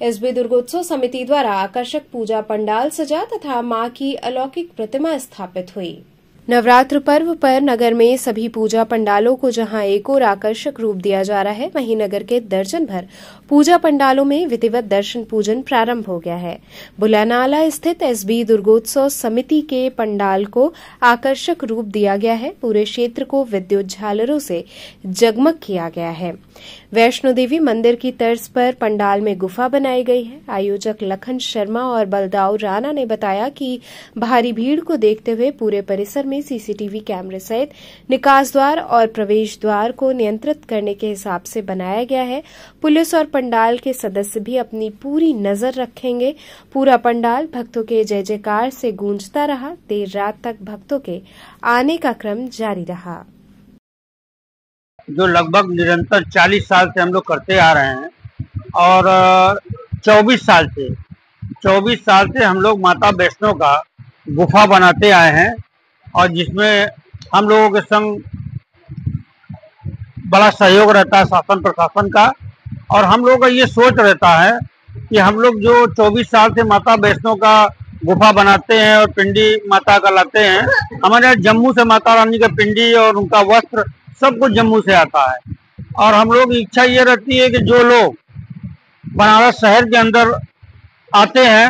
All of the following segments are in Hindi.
एसबी दुर्गोत्सव समिति द्वारा आकर्षक पूजा पंडाल सजा तथा माँ की अलौकिक प्रतिमा स्थापित हुई। नवरात्र पर्व पर नगर में सभी पूजा पंडालों को जहाँ एक और आकर्षक रूप दिया जा रहा है, वहीं नगर के दर्जन भर पूजा पंडालों में विधिवत दर्शन पूजन प्रारंभ हो गया है। बुलानाला स्थित एसबी दुर्गोत्सव समिति के पंडाल को आकर्षक रूप दिया गया है। पूरे क्षेत्र को विद्युत झालरों से जगमग किया गया है। वैष्णो देवी मंदिर की तर्ज पर पंडाल में गुफा बनाई गई है। आयोजक लखन शर्मा और बलदाऊ राणा ने बताया कि भारी भीड़ को देखते हुए पूरे परिसर में सीसीटीवी कैमरे सहित निकास द्वार और प्रवेश द्वार को नियंत्रित करने के हिसाब से बनाया गया है। पुलिस और पंडाल के सदस्य भी अपनी पूरी नज़र रखेंगे। पूरा पंडाल भक्तों के जय जयकार से गूंजता रहा। देर रात तक भक्तों के आने का क्रम जारी रहा। जो लगभग निरंतर 40 साल से हम लोग करते आ रहे हैं और 24 साल से 24 साल से हम लोग माता वैष्णो का गुफा बनाते आए हैं। और जिसमें हम लोगों के संग बड़ा सहयोग रहता है शासन प्रशासन का। और हम लोग का ये सोच रहता है कि हम लोग जो 24 साल से माता वैष्णो का गुफा बनाते हैं और पिंडी माता का लाते हैं, हमारे यहाँ जम्मू से माता रानी का पिंडी और उनका वस्त्र सब कुछ जम्मू से आता है। और हम लोग इच्छा ये रहती है कि जो लोग बनारस शहर के अंदर आते हैं,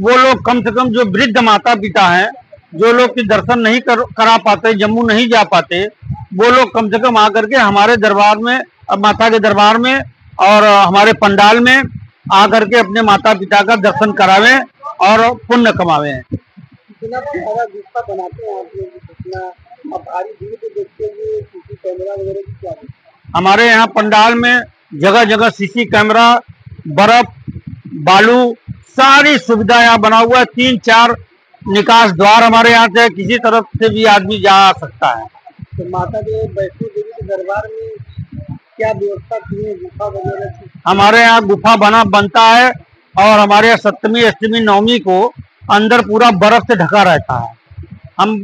वो लोग कम से कम जो वृद्ध माता पिता हैं जो लोग की दर्शन नहीं कर, करा पाते जम्मू नहीं जा पाते वो लोग कम से कम आकर के हमारे दरबार में माता के दरबार में और हमारे पंडाल में आकर के अपने माता पिता का दर्शन करावे और पुण्य कमावे। हैं क्या हमारे यहाँ पंडाल में जगह जगह सीसी कैमरा बर्फ़ बालू सारी सुविधा यहाँ बना हुआ है तीन चार निकास द्वार हमारे यहाँ से किसी तरफ़ से भी आदमी जा सकता है। तो माता के वैष्णो देवी के दरबार में क्या व्यवस्था की है? गुफा वगैरह हमारे यहाँ गुफा बना बनता है और हमारे यहाँ सप्तमी अष्टमी नवमी को अंदर पूरा बर्फ़ से ढका रहता है। हम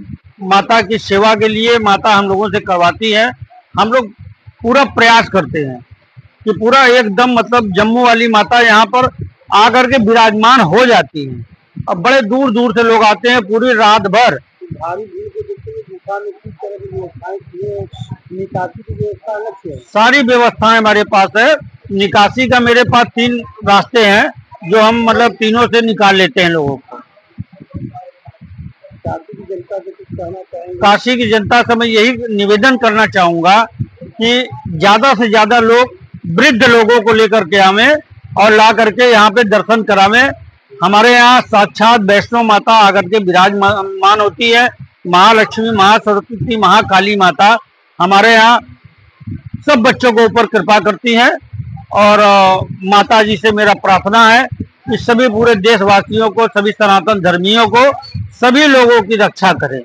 माता की सेवा के लिए माता हम लोगों से करवाती है। हम लोग पूरा प्रयास करते हैं कि पूरा एकदम मतलब जम्मू वाली माता यहाँ पर आकर के विराजमान हो जाती है। अब बड़े दूर दूर से लोग आते हैं पूरी रात भर। सारी व्यवस्थाएँ हमारे पास है। निकासी का मेरे पास तीन रास्ते हैं जो हम मतलब तीनों से निकाल लेते हैं लोगों को। काशी की जनता से मैं यही निवेदन करना चाहूँगा कि ज़्यादा से ज़्यादा लोग वृद्ध लोगों को लेकर के आवे और ला करके यहाँ पे दर्शन करावे। हमारे यहाँ साक्षात वैष्णो माता आकर के विराजमान होती है, महालक्ष्मी, महासरस्वती, महाकाली माता। हमारे यहाँ सब बच्चों को ऊपर कृपा करती है और माता जी से मेरा प्रार्थना है कि सभी पूरे देशवासियों को, सभी सनातन धर्मियों को, सभी लोगों की रक्षा करें।